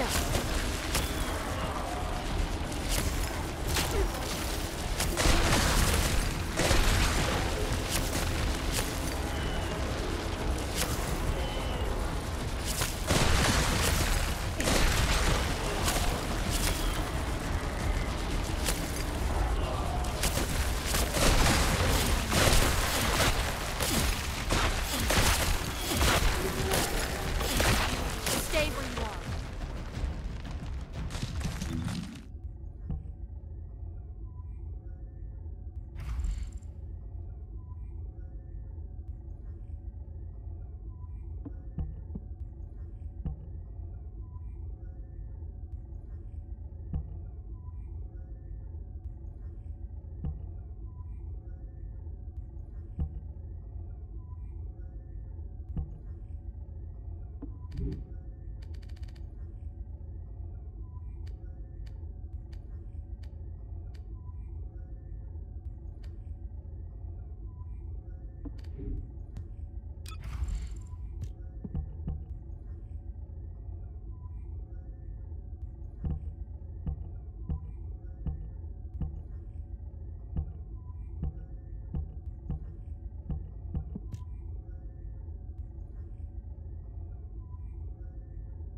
Anna.